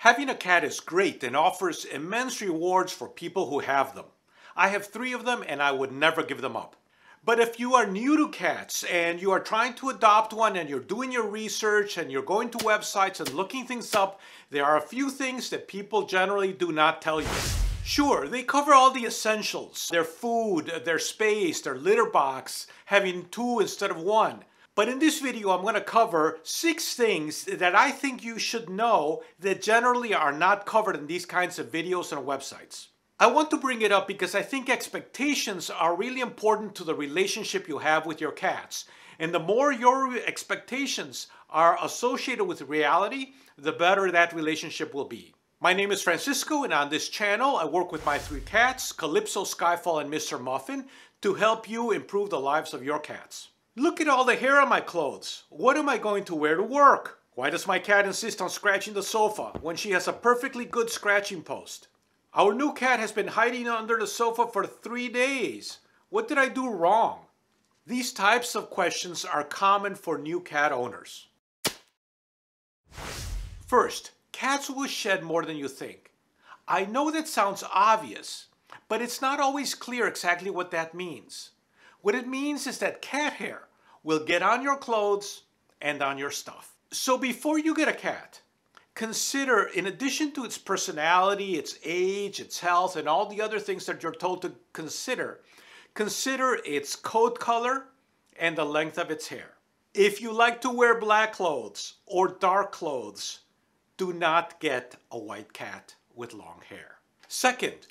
Having a cat is great and offers immense rewards for people who have them. I have three of them and I would never give them up. But if you are new to cats and you are trying to adopt one and you're doing your research and you're going to websites and looking things up, there are a few things that people generally do not tell you. Sure, they cover all the essentials their food, their space, their litter box, having two instead of one. But in this video, I'm going to cover six things that I think you should know that generally are not covered in these kinds of videos and websites. I want to bring it up because I think expectations are really important to the relationship you have with your cats. And the more your expectations are associated with reality, the better that relationship will be. My name is Francisco, and on this channel, I work with my three cats, Calypso, Skyfall, and Mr. Muffin, to help you improve the lives of your cats. Look at all the hair on my clothes. What am I going to wear to work? Why does my cat insist on scratching the sofa when she has a perfectly good scratching post? Our new cat has been hiding under the sofa for three days. What did I do wrong? These types of questions are common for new cat owners. First, cats will shed more than you think. I know that sounds obvious, but it's not always clear exactly what that means. What it means is that cat hair will get on your clothes and on your stuff. So before you get a cat, consider, in addition to its personality, its age, its health, and all the other things that you're told to consider, consider its coat color and the length of its hair. If you like to wear black clothes or dark clothes, do not get a white cat with long hair. Second,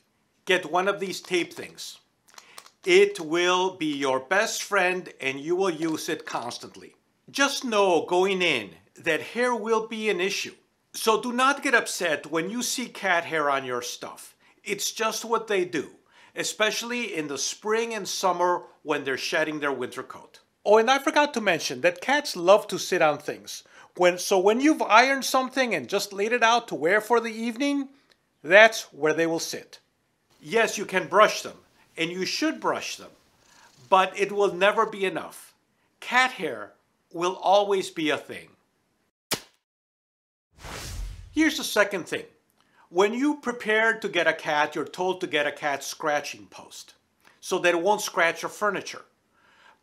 get one of these tape things. It will be your best friend and you will use it constantly. Just know going in that hair will be an issue. So do not get upset when you see cat hair on your stuff. It's just what they do, especially in the spring and summer when they're shedding their winter coat. Oh, and I forgot to mention that cats love to sit on things. When, so when you've ironed something and just laid it out to wear for the evening, that's where they will sit. Yes, you can brush them, and you should brush them, but it will never be enough. Cat hair will always be a thing. Here's the second thing. When you prepare to get a cat, you're told to get a cat scratching post so that it won't scratch your furniture.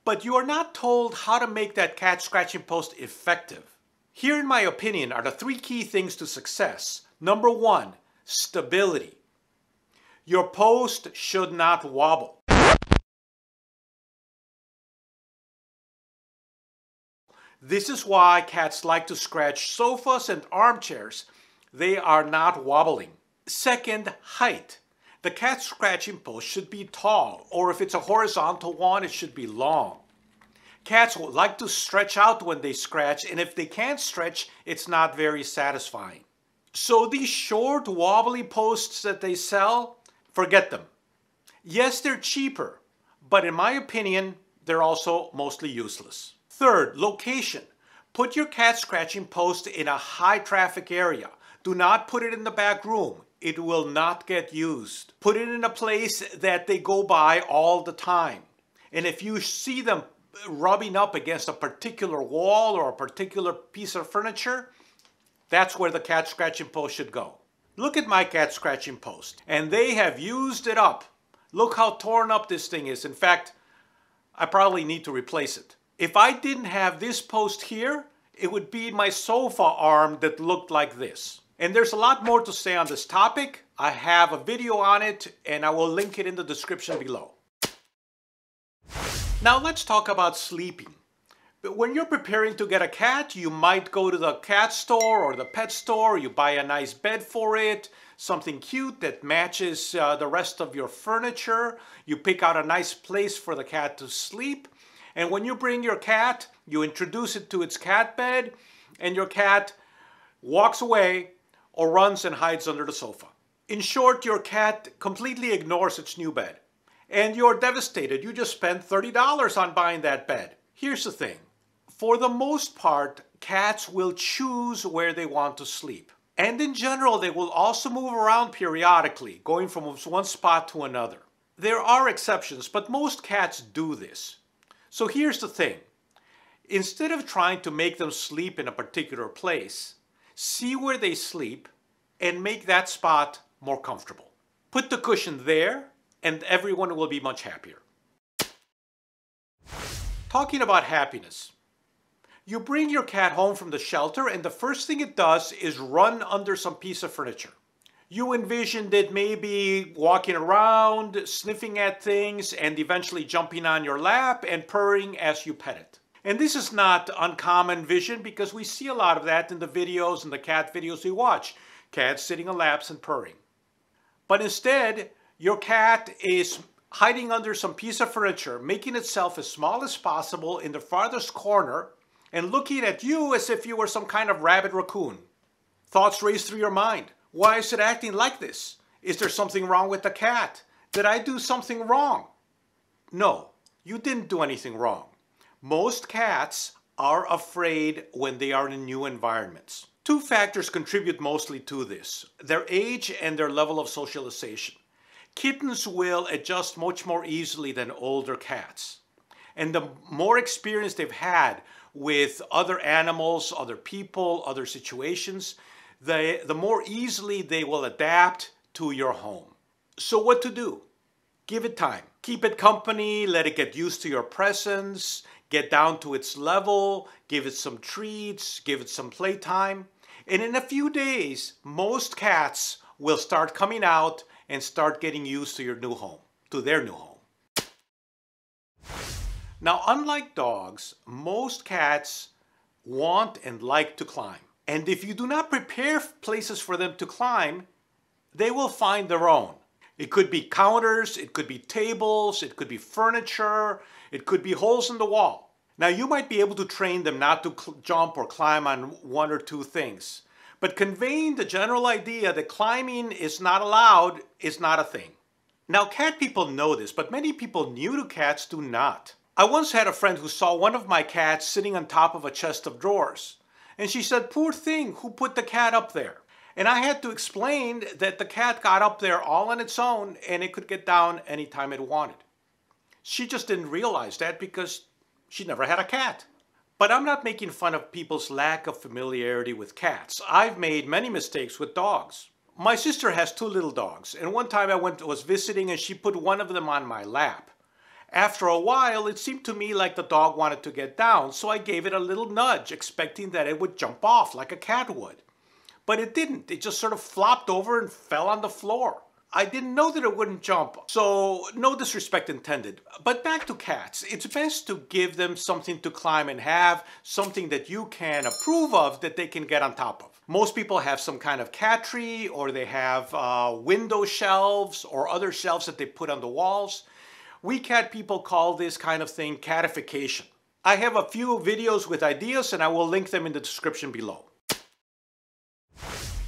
But you are not told how to make that cat scratching post effective. Here, in my opinion, are the three key things to success. Number one, stability. Your post should not wobble. This is why cats like to scratch sofas and armchairs. They are not wobbling. Second, height. The cat scratching post should be tall, or if it's a horizontal one, it should be long. Cats like to stretch out when they scratch, and if they can't stretch, it's not very satisfying. So these short, wobbly posts that they sell, forget them. Yes, they're cheaper, but in my opinion, they're also mostly useless. Third, location. Put your cat scratching post in a high traffic area. Do not put it in the back room. It will not get used. Put it in a place that they go by all the time. And if you see them rubbing up against a particular wall or a particular piece of furniture, that's where the cat scratching post should go. Look at my cat scratching post. And they have used it up. Look how torn up this thing is. In fact, I probably need to replace it. If I didn't have this post here, it would be my sofa arm that looked like this. And there's a lot more to say on this topic. I have a video on it and I will link it in the description below. Now let's talk about sleeping. When you're preparing to get a cat, you might go to the cat store or the pet store, you buy a nice bed for it, something cute that matches uh, the rest of your furniture. You pick out a nice place for the cat to sleep. And when you bring your cat, you introduce it to its cat bed, and your cat walks away or runs and hides under the sofa. In short, your cat completely ignores its new bed. And you're devastated. You just spent $30 on buying that bed. Here's the thing for the most part, cats will choose where they want to sleep. And in general, they will also move around periodically, going from one spot to another. There are exceptions, but most cats do this. So here's the thing. Instead of trying to make them sleep in a particular place, see where they sleep, and make that spot more comfortable. Put the cushion there and everyone will be much happier. Talking about happiness. You bring your cat home from the shelter and the first thing it does is run under some piece of furniture. You envisioned it maybe walking around, sniffing at things, and eventually jumping on your lap and purring as you pet it. And this is not uncommon vision because we see a lot of that in the videos and the cat videos we watch. Cats sitting on laps and purring. But instead, your cat is hiding under some piece of furniture, making itself as small as possible in the farthest corner and looking at you as if you were some kind of rabid raccoon. Thoughts race through your mind. Why is it acting like this? Is there something wrong with the cat? Did I do something wrong? No, you didn't do anything wrong. Most cats are afraid when they are in new environments. Two factors contribute mostly to this, their age and their level of socialization. Kittens will adjust much more easily than older cats. And the more experience they've had with other animals, other people, other situations, the, the more easily they will adapt to your home. So what to do? Give it time. Keep it company, let it get used to your presence, get down to its level, give it some treats, give it some playtime. And in a few days, most cats will start coming out and start getting used to your new home, to their new home. Now, unlike dogs, most cats want and like to climb. And if you do not prepare places for them to climb, they will find their own. It could be counters, it could be tables, it could be furniture, it could be holes in the wall. Now, you might be able to train them not to jump or climb on one or two things, but conveying the general idea that climbing is not allowed is not a thing. Now, cat people know this, but many people new to cats do not. I once had a friend who saw one of my cats sitting on top of a chest of drawers. And she said, poor thing, who put the cat up there? And I had to explain that the cat got up there all on its own and it could get down anytime it wanted. She just didn't realize that because she never had a cat. But I'm not making fun of people's lack of familiarity with cats. I've made many mistakes with dogs. My sister has two little dogs, and one time I went was visiting and she put one of them on my lap. After a while, it seemed to me like the dog wanted to get down, so I gave it a little nudge, expecting that it would jump off like a cat would. But it didn't. It just sort of flopped over and fell on the floor. I didn't know that it wouldn't jump, so no disrespect intended. But back to cats. It's best to give them something to climb and have, something that you can approve of that they can get on top of. Most people have some kind of cat tree or they have uh, window shelves or other shelves that they put on the walls. We cat people call this kind of thing catification. I have a few videos with ideas and I will link them in the description below.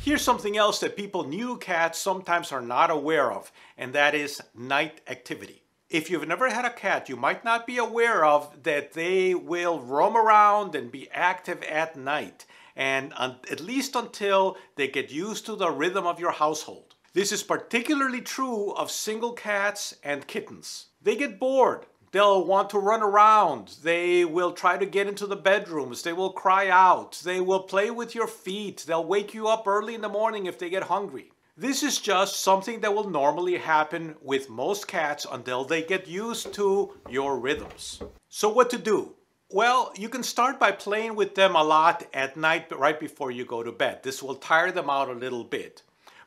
Here's something else that people new cats sometimes are not aware of, and that is night activity. If you've never had a cat, you might not be aware of that they will roam around and be active at night, and at least until they get used to the rhythm of your household. This is particularly true of single cats and kittens. They get bored. They'll want to run around. They will try to get into the bedrooms. They will cry out. They will play with your feet. They'll wake you up early in the morning if they get hungry. This is just something that will normally happen with most cats until they get used to your rhythms. So what to do? Well, you can start by playing with them a lot at night right before you go to bed. This will tire them out a little bit.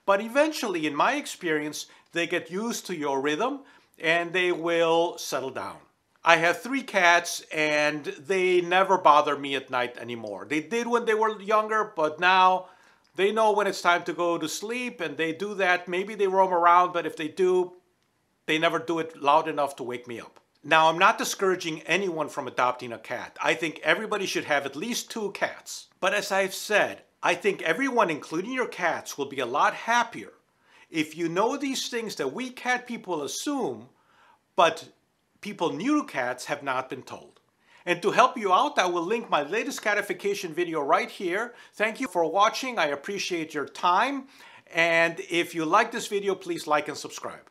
But eventually, in my experience, they get used to your rhythm and they will settle down. I have three cats and they never bother me at night anymore. They did when they were younger, but now they know when it's time to go to sleep and they do that. Maybe they roam around, but if they do, they never do it loud enough to wake me up. Now, I'm not discouraging anyone from adopting a cat. I think everybody should have at least two cats. But as I've said, I think everyone, including your cats, will be a lot happier if you know these things that we cat people assume, but people new to cats have not been told. And to help you out, I will link my latest catification video right here. Thank you for watching. I appreciate your time. And if you like this video, please like and subscribe.